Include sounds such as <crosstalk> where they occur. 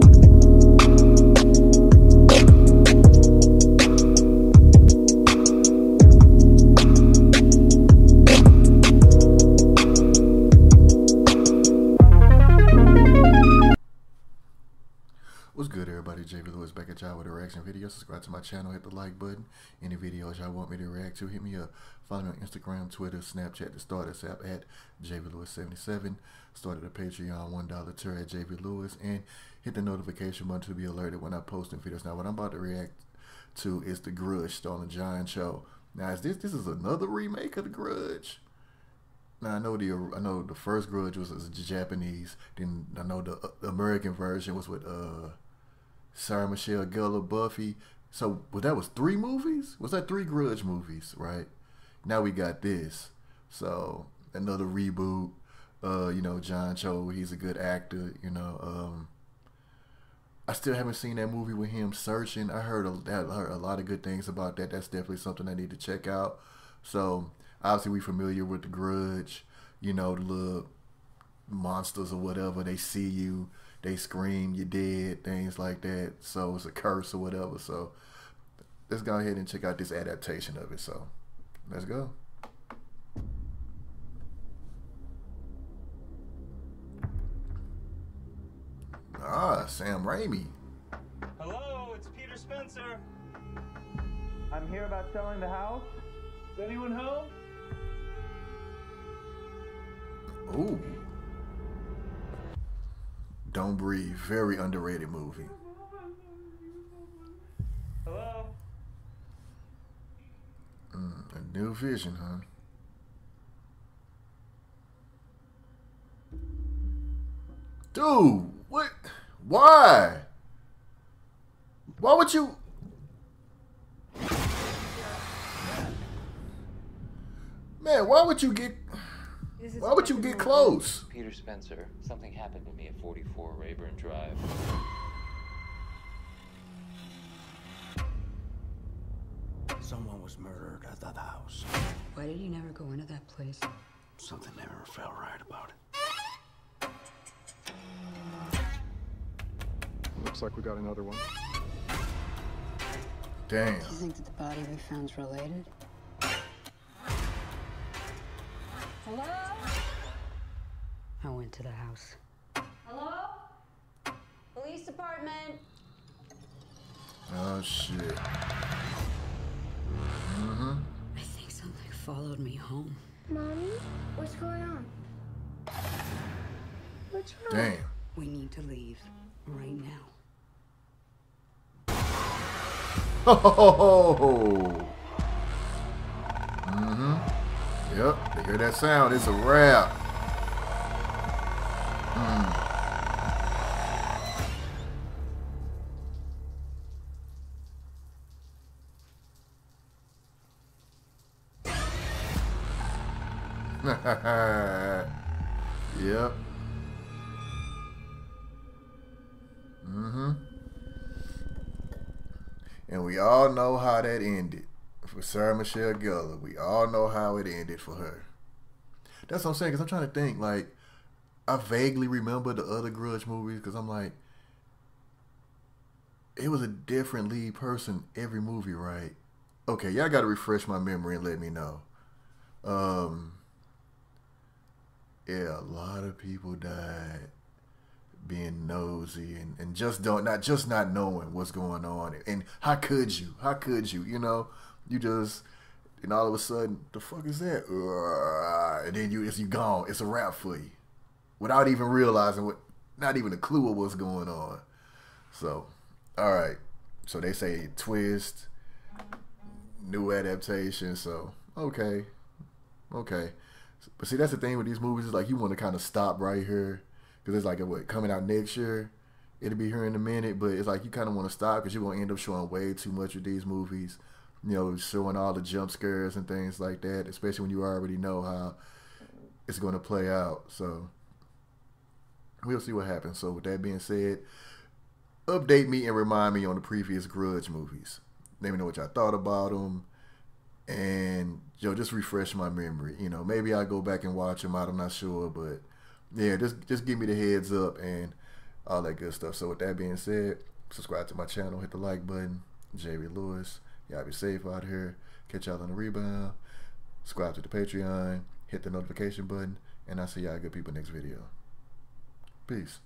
What's JV Lewis back at y'all with a reaction video. Subscribe to my channel, hit the like button. Any videos y'all want me to react to, hit me up. Follow me on Instagram, Twitter, Snapchat, the Stardust app at JV Lewis77. Started a Patreon $1 tier at JV Lewis and hit the notification button to be alerted when I post new videos. Now what I'm about to react to is The Grudge starring John Cho. Now is this this is another remake of The Grudge? Now I know the I know the first Grudge was, was Japanese. Then I know the, uh, the American version was with uh Sarah Michelle Gellar, Buffy. So well, that was three movies. Was that three Grudge movies? Right. Now we got this. So another reboot. Uh, you know, John Cho, he's a good actor. You know, um, I still haven't seen that movie with him searching. I heard a, I heard a lot of good things about that. That's definitely something I need to check out. So obviously we familiar with the Grudge. You know, the little monsters or whatever. They see you they scream you're dead, things like that. So it's a curse or whatever. So let's go ahead and check out this adaptation of it. So let's go. Ah, Sam Raimi. Hello, it's Peter Spencer. I'm here about selling the house. Is anyone home? Ooh. Don't Breathe. Very underrated movie. Hello? Mm, a new vision, huh? Dude, what? Why? Why would you? Man, why would you get? Why would you get close? Peter Spencer, something happened to me at 44 Rayburn Drive. Someone was murdered at that house. Why did you never go into that place? Something never felt right about it. Looks like we got another one. Damn. Do you think that the body we found's related? Hello? I went to the house. Hello? Police department. Oh shit. Mm-hmm. I think something followed me home. Mommy? What's going on? What's wrong? Damn. We need to leave right now. Oh. <laughs> Mm-hmm. Yep. They hear that sound. It's a wrap. <laughs> Yep. Mm-hmm. And we all know how that ended for Sarah Michelle Gellar. We all know how it ended for her. That's what I'm saying. Because I'm trying to think. Like, I vaguely remember the other Grudge movies. Because I'm like, it was a different lead person every movie, right? Okay, y'all got to refresh my memory and let me know. Um, yeah, a lot of people died being nosy and, and just don't not just not knowing what's going on and how could you how could you you know you just and all of a sudden the fuck is that and then you it's you gone it's a wrap for you without even realizing what not even a clue of what's going on so all right so they say twist new adaptation so okay okay but see that's the thing with these movies is like you want to kind of stop right here because it's like what coming out next year. It'll be here in a minute, but it's like you kind of want to stop because you're gonna end up showing way too much of these movies. You know, showing all the jump scares and things like that, especially when you already know how it's going to play out. So we'll see what happens. So with that being said, update me and remind me on the previous Grudge movies. Let me know what y'all thought about them. And yo, just refresh my memory. You know, maybe I'll go back and watch them out. I'm not sure, but yeah, just just give me the heads up and all that good stuff. So with that being said, subscribe to my channel, hit the like button. JV Lewis. Y'all be safe out here. Catch y'all on the rebound. Subscribe to the Patreon. Hit the notification button. And I'll see y'all good people next video. Peace.